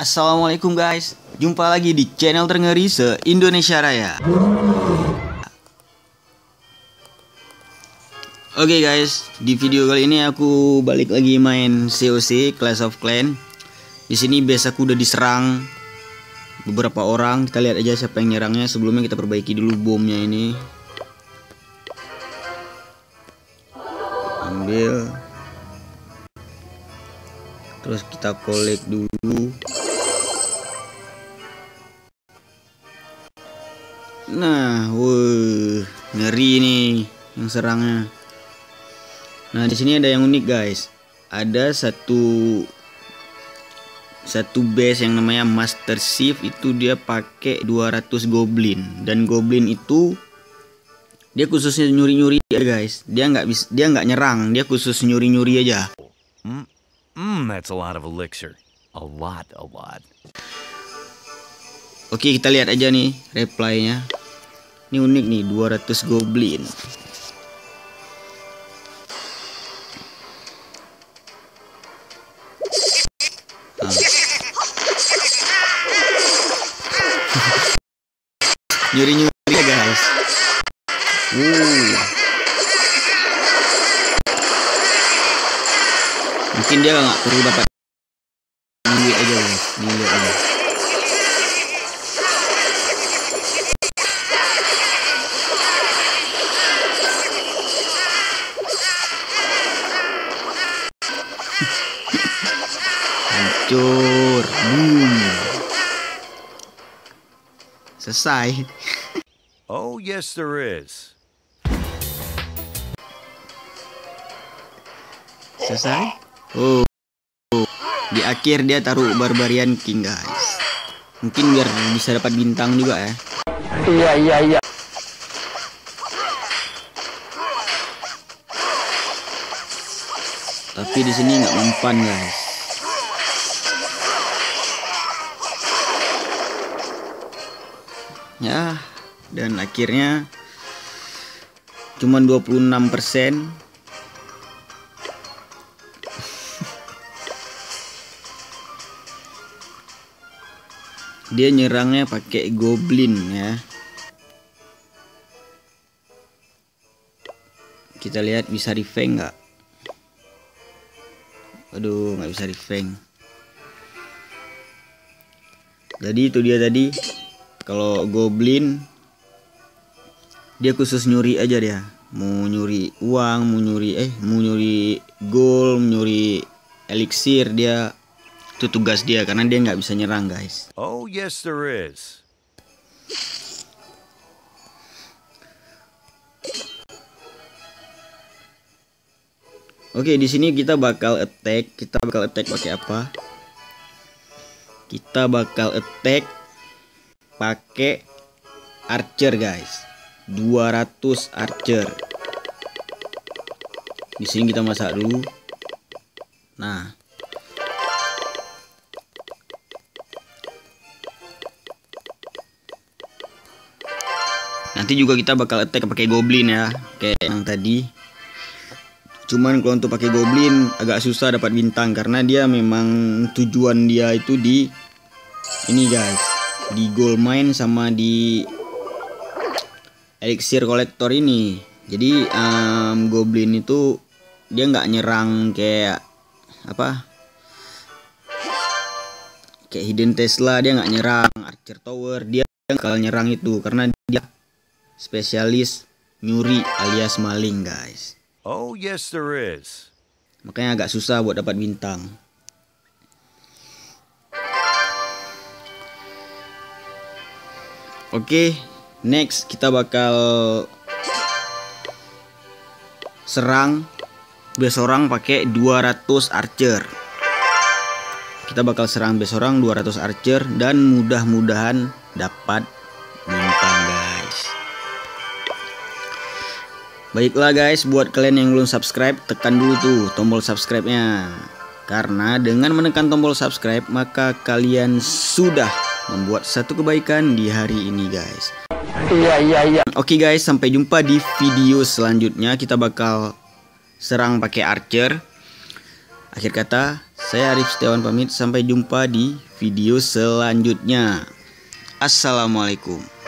Assalamualaikum guys Jumpa lagi di channel terngeri se-Indonesia Raya Oke okay guys, di video kali ini aku balik lagi main COC Clash of Clan. Di sini base aku udah diserang beberapa orang. Kita lihat aja siapa yang nyerangnya. Sebelumnya kita perbaiki dulu bomnya ini. Ambil. Terus kita collect dulu. Nah, wuh, ngeri nih yang serangnya. Nah, di sini ada yang unik, guys. Ada satu satu base yang namanya Master Chief itu dia pakai 200 goblin dan goblin itu dia khususnya nyuri-nyuri ya guys. Dia nggak bisa dia nggak nyerang, dia khusus nyuri-nyuri aja. Mm, mm, that's a lot of elixir. A lot, a lot. Oke, kita lihat aja nih reply-nya. Ini unik nih, 200 goblin. nyuri-nyuri ya guys uh. mungkin dia nggak perlu dapat hancur. Boom selesai. Oh, yes, there is. selesai? Oh. Di akhir dia taruh barbarian king guys. Mungkin biar bisa dapat bintang juga ya. Iya iya iya. tapi di sini nggak mempan guys ya dan akhirnya cuman 26 persen. Dia nyerangnya pakai goblin ya. Kita lihat bisa revenge nggak? Aduh nggak bisa revenge jadi itu dia tadi kalau goblin dia khusus nyuri aja dia mau nyuri uang mau nyuri eh mau nyuri gold mau nyuri elixir dia itu tugas dia karena dia nggak bisa nyerang guys Oh, yes, there is. Oke, di sini kita bakal attack. Kita bakal attack pakai apa? Kita bakal attack pakai archer, guys. 200 archer. Di sini kita masak dulu. Nah. Nanti juga kita bakal attack pakai goblin ya, kayak yang tadi. Cuman kalau untuk pakai goblin agak susah dapat bintang karena dia memang tujuan dia itu di ini guys, di gold mine sama di elixir collector ini. Jadi um, goblin itu dia nggak nyerang kayak apa? Kayak hidden Tesla dia nggak nyerang archer tower dia bakal nyerang itu karena dia spesialis nyuri alias maling guys. Oh, yes, there is. makanya agak susah buat dapat bintang oke next kita bakal serang base orang pakai 200 archer kita bakal serang base orang 200 archer dan mudah-mudahan dapat bintang guys Baiklah guys, buat kalian yang belum subscribe, tekan dulu tuh tombol subscribe-nya. Karena dengan menekan tombol subscribe, maka kalian sudah membuat satu kebaikan di hari ini guys. Iya iya iya. Oke guys, sampai jumpa di video selanjutnya. Kita bakal serang pakai archer. Akhir kata, Saya Arif Setiawan pamit sampai jumpa di video selanjutnya. Assalamualaikum.